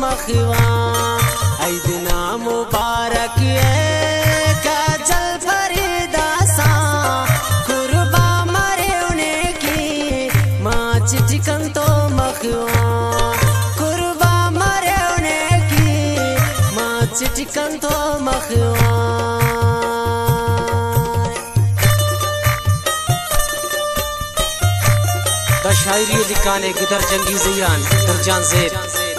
मखवा। ऐदना मुबारक खजल फरीदासा कुर्बा मरे की माँ चिटकन तो मखवा। कुर्बा मरे की माँ चिटकन तो मखवा। शायरी लिखाने गुदर जंगी जियान दरजान जेब।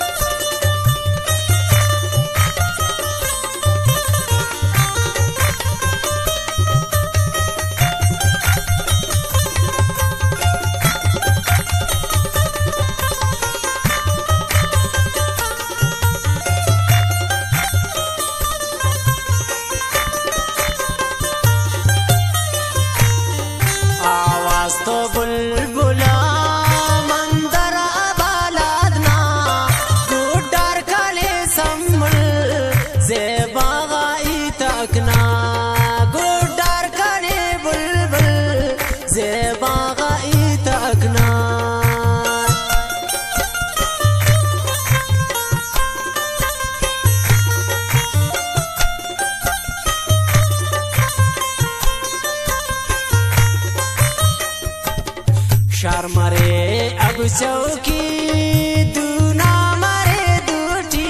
मरे, अब चौकी दूना मरे दूटी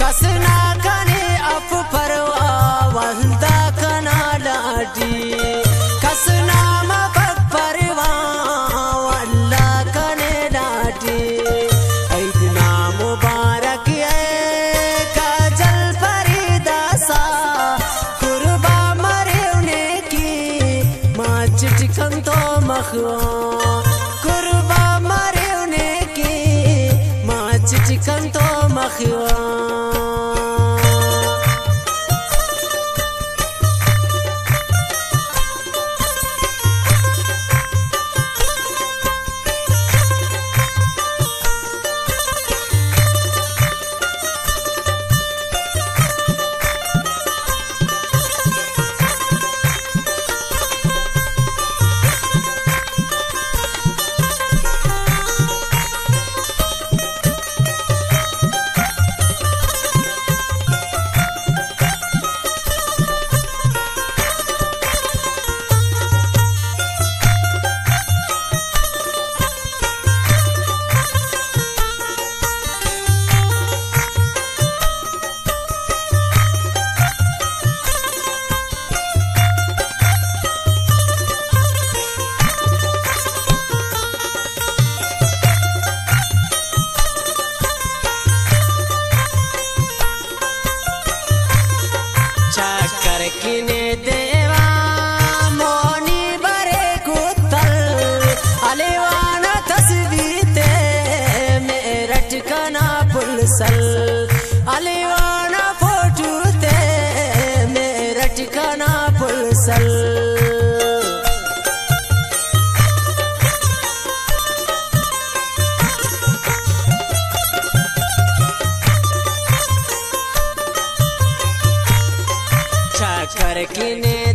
कसना कने अप परवा, वंदा कना लाटी कसना मपक परवा वल्ला कने लाटी ऐदना मुबारक है, काजल फरीदासा। कुर्बा मरे की माँ तो मखवा। किने देवा मोनी बरे कुत्तल अलेवाना तस्वीते मेरठ कना पुलसल अलेवाना फोटू ते मेरठ कना पुलसल चक्कर किने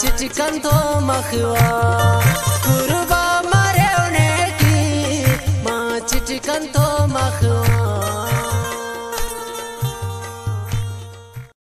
चिटकन तो मखवा कुर्बा मरे की माँ चिटकन तो मखवा